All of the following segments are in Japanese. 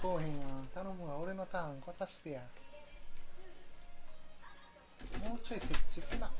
こうへんやん。頼むわ。俺のターン来さしてや。もうちょい設置すな。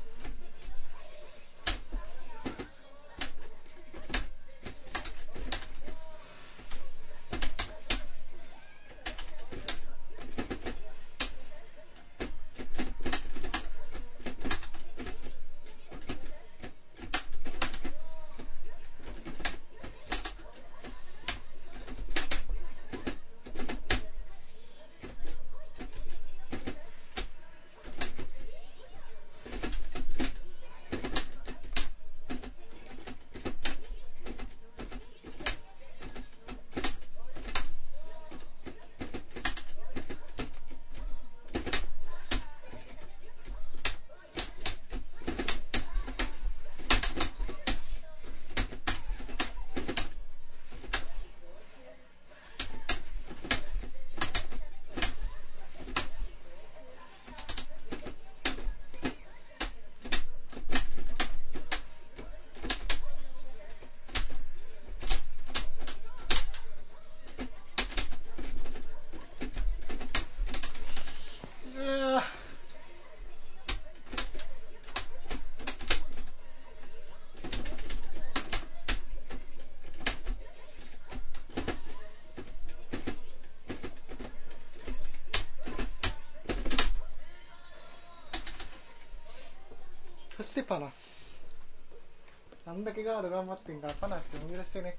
そしてパナス。あんだけガール頑張ってんからパナスでも許してね。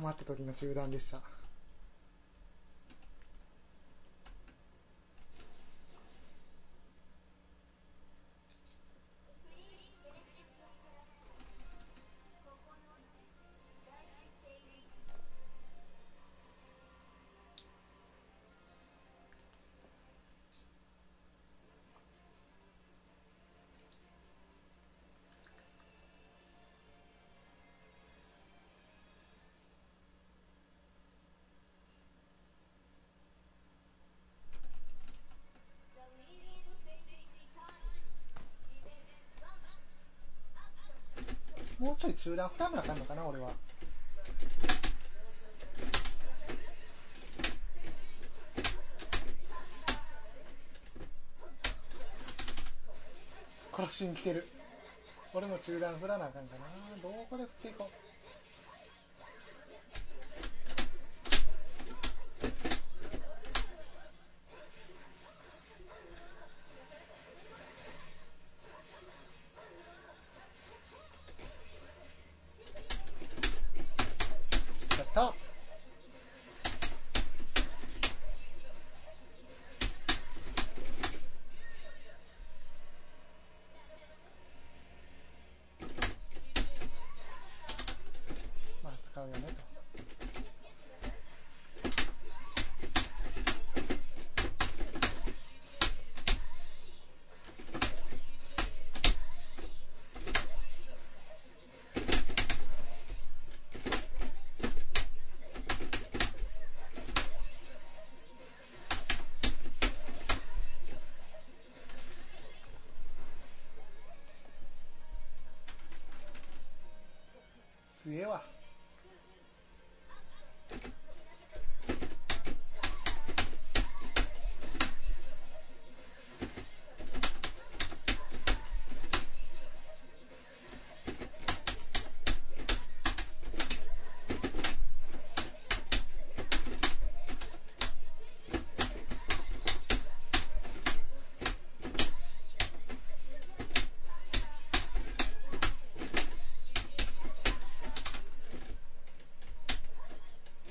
困った時の中断でした。ちょい中断2なあかんのかな俺は。殺しに来てる。俺も中断振らなあかんかな。どこで振っていこう。Fui eu,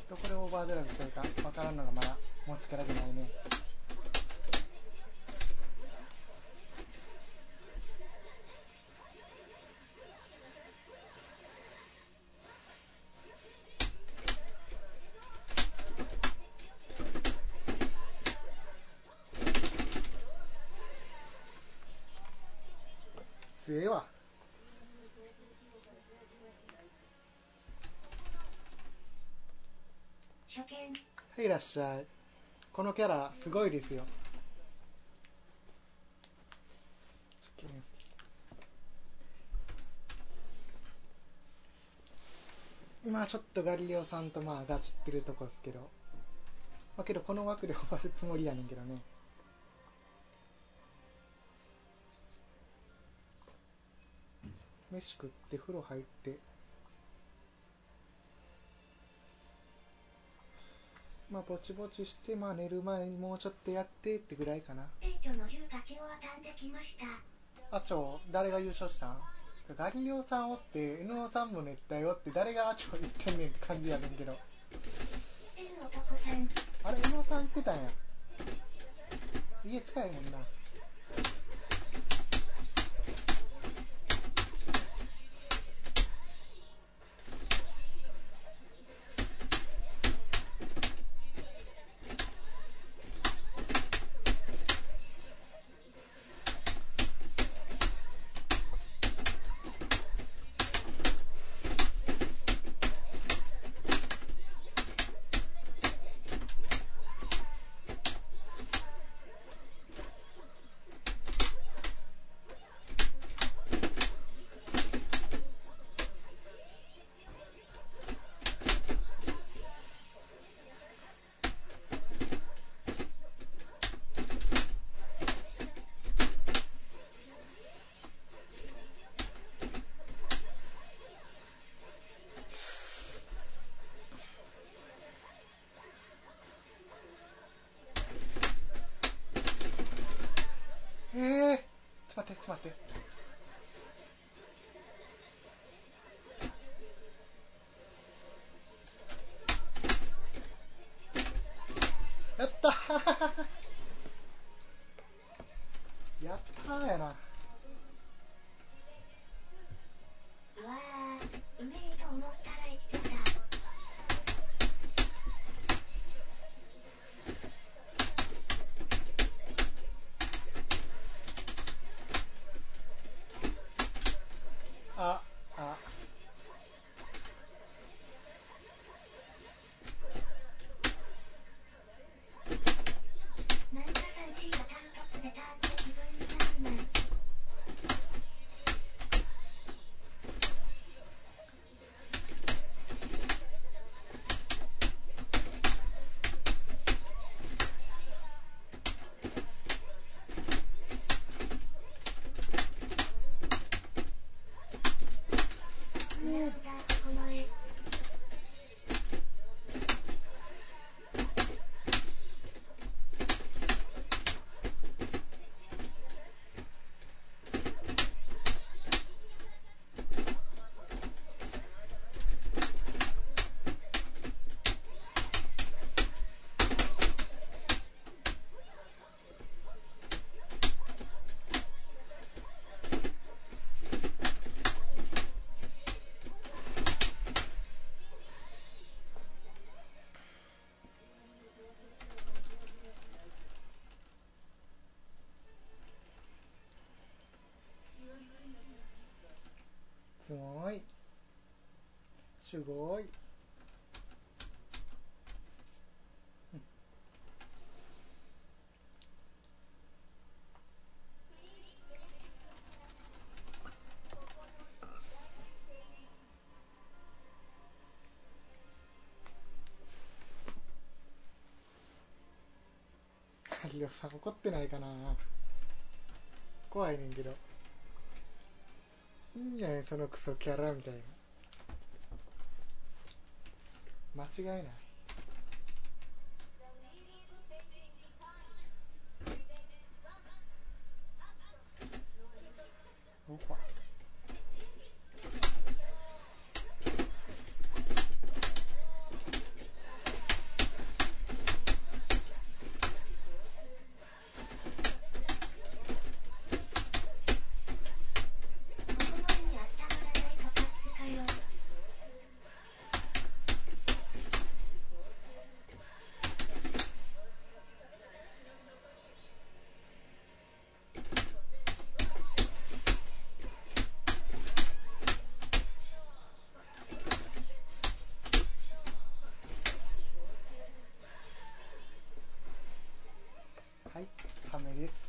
どこでオーバードライブするかわからんのがまだ持ちからじゃないね。強えわ。はいいらっしゃい。このキャラすごいですよ。今ちょっとガリレオさんとまあガチってるとこですけど。まあけどこの枠で終わるつもりやねんけどね。飯食って風呂入って。まあぼちぼちしてまあ寝る前にもうちょっとやってってぐらいかな。店長の銃たちを当たんできました。アチョ誰が優勝したん？ガリオさんおって N さんも熱帯おって誰がアチョ言ってんねんって感じやねんけど。あれ N さん行ってたんや。家近いもんなええー、ちょっ待って。やった。すごい、カリオさん怒ってないかな。怖いねんけど。いいんじゃないそのクソキャラみたいな。間違いない。おっぱここのにあったまらないとかつかよ。はいサメです。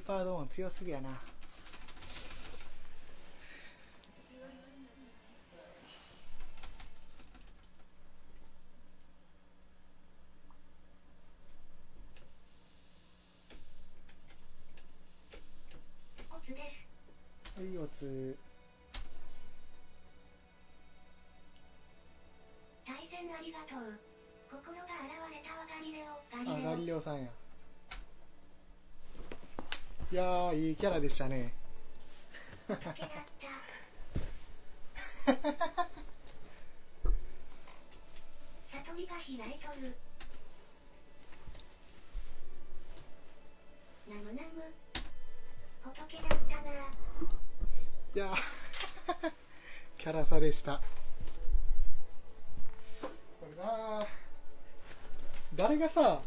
ーパードーン強すぎやな対戦ありがとう。心が現れたわガリレオ。ガリレオさんやいやーいいキャラでしたねだけだった。悟りが開いとる。ナムナム。仏だったな。いやーキャラ差でしたこれなー誰がさ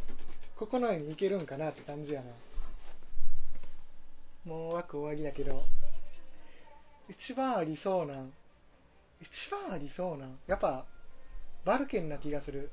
ここのようにいけるんかなって感じやなもう枠終わりだけど一番ありそうなん一番ありそうなんやっぱバルケンな気がする。